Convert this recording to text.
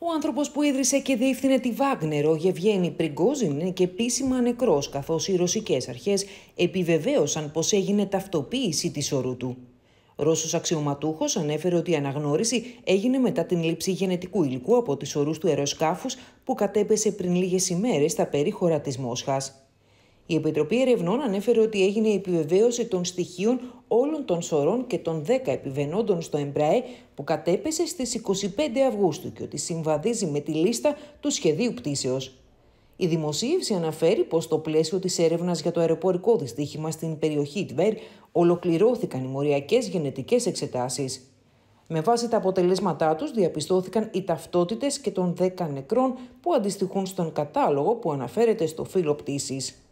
Ο άνθρωπος που ίδρυσε και διεύθυνε τη Βάγνερ, ο Γευγένη Πριγκόζιν, είναι και επίσημα νεκρός, καθώς οι ρωσικές αρχές επιβεβαίωσαν πως έγινε ταυτοποίηση της ορού του. Ρώσος αξιωματούχος ανέφερε ότι η αναγνώριση έγινε μετά την λήψη γενετικού υλικού από τις ορούς του αεροσκάφους που κατέπεσε πριν λίγες ημέρες στα περίχωρα της Μόσχας. Η Επιτροπή Ερευνών ανέφερε ότι έγινε η επιβεβαίωση των στοιχείων όλων των σωρών και των 10 επιβενόντων στο Εμπραέ που κατέπεσε στις 25 Αυγούστου και ότι συμβαδίζει με τη λίστα του σχεδίου πτήσεως. Η δημοσίευση αναφέρει πως στο πλαίσιο της έρευνας για το αεροπορικό δυστύχημα στην περιοχή Τβέρ ολοκληρώθηκαν οι μοριακές γενετικές εξετάσεις. Με βάση τα αποτελέσματά τους διαπιστώθηκαν οι ταυτότητες και των 10 νεκρών που αντιστοιχούν στον κατάλογο που αναφέρεται στο φύλλο πτήσης.